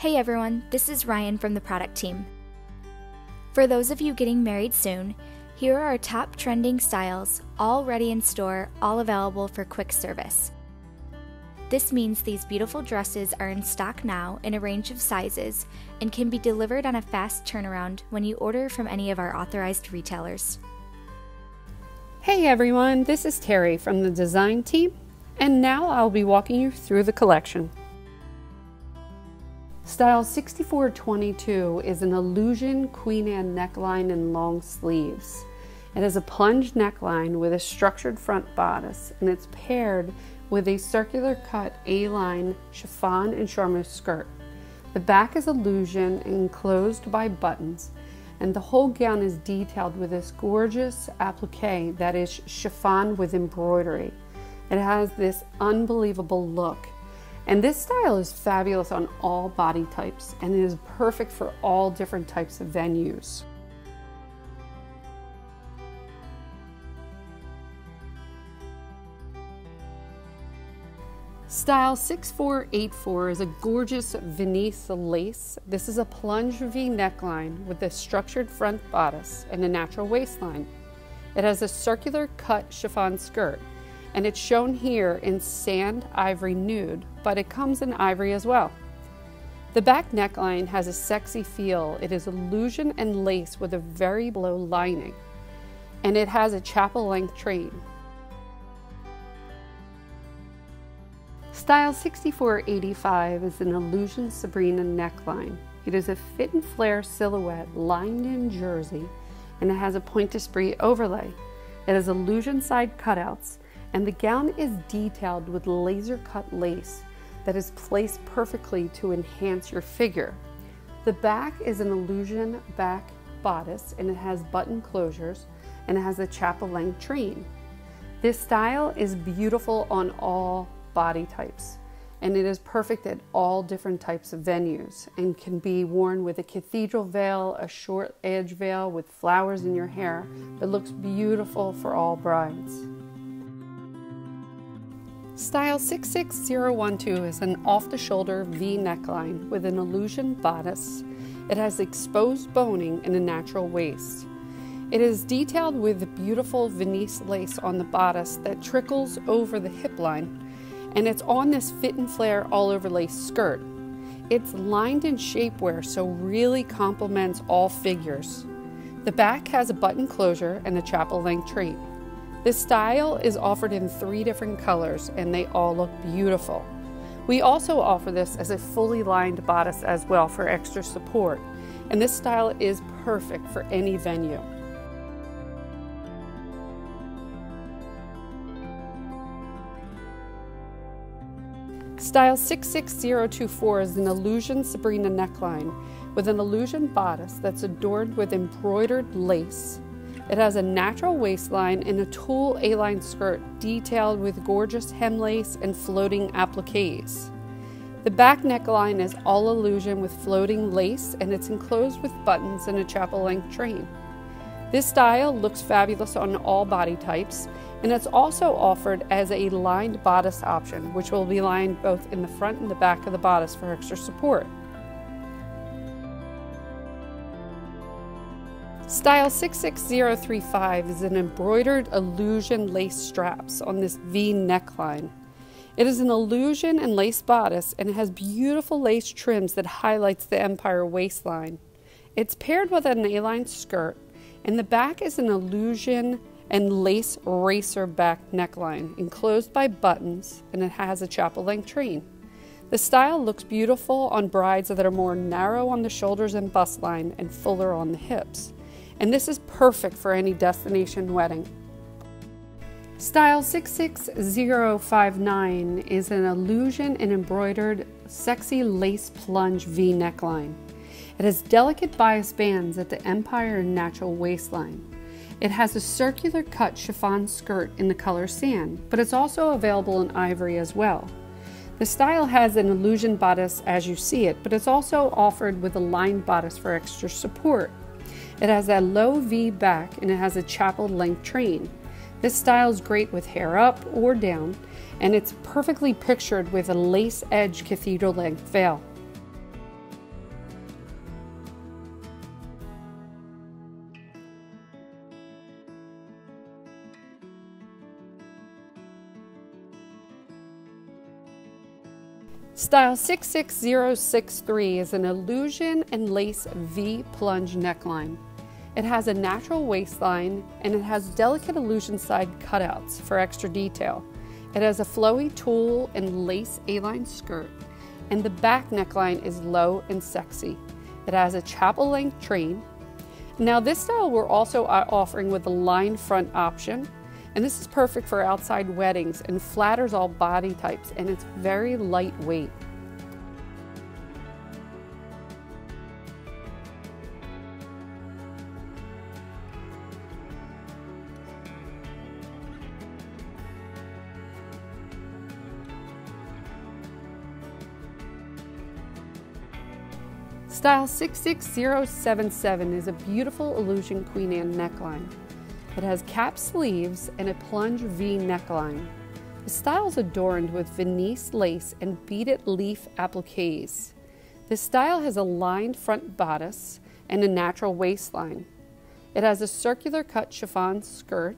Hey everyone, this is Ryan from the product team. For those of you getting married soon, here are our top trending styles, all ready in store, all available for quick service. This means these beautiful dresses are in stock now in a range of sizes and can be delivered on a fast turnaround when you order from any of our authorized retailers. Hey everyone, this is Terry from the design team, and now I'll be walking you through the collection. Style 6422 is an illusion Queen Anne neckline and long sleeves. It has a plunge neckline with a structured front bodice and it's paired with a circular cut A-line chiffon and charmeuse skirt. The back is illusion enclosed by buttons and the whole gown is detailed with this gorgeous applique that is chiffon with embroidery. It has this unbelievable look and this style is fabulous on all body types and it is perfect for all different types of venues. Style 6484 is a gorgeous Venise lace. This is a plunge V neckline with a structured front bodice and a natural waistline. It has a circular cut chiffon skirt and it's shown here in sand ivory nude, but it comes in ivory as well. The back neckline has a sexy feel. It is illusion and lace with a very low lining, and it has a chapel length train. Style 6485 is an illusion Sabrina neckline. It is a fit and flare silhouette lined in jersey, and it has a point d'esprit overlay. It has illusion side cutouts and the gown is detailed with laser cut lace that is placed perfectly to enhance your figure. The back is an illusion back bodice and it has button closures and it has a chapel length train. This style is beautiful on all body types and it is perfect at all different types of venues and can be worn with a cathedral veil, a short edge veil with flowers in your hair that looks beautiful for all brides. Style 66012 is an off-the-shoulder V neckline with an illusion bodice. It has exposed boning and a natural waist. It is detailed with beautiful Venice lace on the bodice that trickles over the hip line, and it's on this fit and flare all over lace skirt. It's lined in shapewear, so really complements all figures. The back has a button closure and a chapel length train. This style is offered in three different colors and they all look beautiful. We also offer this as a fully lined bodice as well for extra support. And this style is perfect for any venue. Style 66024 is an illusion Sabrina neckline with an illusion bodice that's adorned with embroidered lace it has a natural waistline and a tulle A-line skirt detailed with gorgeous hem lace and floating appliques. The back neckline is all illusion with floating lace and it's enclosed with buttons and a chapel length train. This style looks fabulous on all body types and it's also offered as a lined bodice option, which will be lined both in the front and the back of the bodice for extra support. Style 66035 is an embroidered illusion lace straps on this V neckline. It is an illusion and lace bodice and it has beautiful lace trims that highlights the empire waistline. It's paired with an A-line skirt and the back is an illusion and lace racer back neckline enclosed by buttons and it has a chapel length train. The style looks beautiful on brides that are more narrow on the shoulders and bust line and fuller on the hips and this is perfect for any destination wedding. Style 66059 is an illusion and embroidered sexy lace plunge V neckline. It has delicate bias bands at the Empire and natural waistline. It has a circular cut chiffon skirt in the color sand, but it's also available in ivory as well. The style has an illusion bodice as you see it, but it's also offered with a lined bodice for extra support. It has a low V back and it has a chapel-length train. This style is great with hair up or down, and it's perfectly pictured with a lace edge cathedral length veil. Style 66063 is an illusion and lace V plunge neckline. It has a natural waistline and it has delicate illusion side cutouts for extra detail. It has a flowy tulle and lace A-line skirt, and the back neckline is low and sexy. It has a chapel length train. Now this style we're also offering with a line front option, and this is perfect for outside weddings and flatters all body types and it's very lightweight. Style 66077 is a beautiful illusion Queen Anne neckline. It has cap sleeves and a plunge V neckline. The style is adorned with Venice lace and beaded leaf appliques. The style has a lined front bodice and a natural waistline. It has a circular cut chiffon skirt,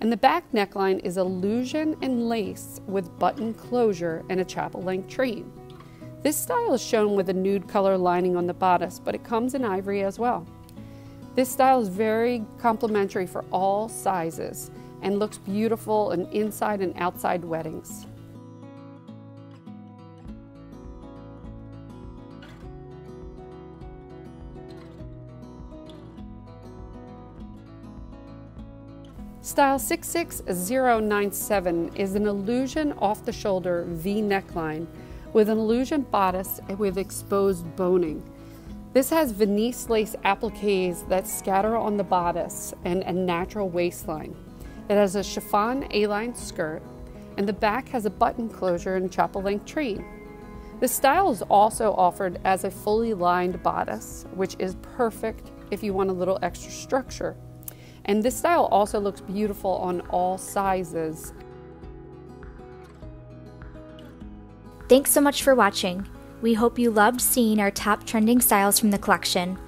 and the back neckline is illusion and lace with button closure and a chapel length train. This style is shown with a nude color lining on the bodice, but it comes in ivory as well. This style is very complimentary for all sizes and looks beautiful in inside and outside weddings. Style 66097 is an illusion off the shoulder V neckline with an illusion bodice with exposed boning. This has Venice lace appliques that scatter on the bodice and a natural waistline. It has a chiffon A-line skirt, and the back has a button closure and chapel length train. The style is also offered as a fully lined bodice, which is perfect if you want a little extra structure. And this style also looks beautiful on all sizes Thanks so much for watching. We hope you loved seeing our top trending styles from the collection.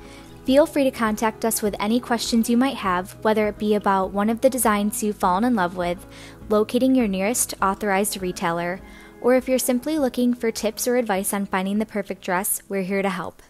Feel free to contact us with any questions you might have, whether it be about one of the designs you've fallen in love with, locating your nearest authorized retailer, or if you're simply looking for tips or advice on finding the perfect dress, we're here to help.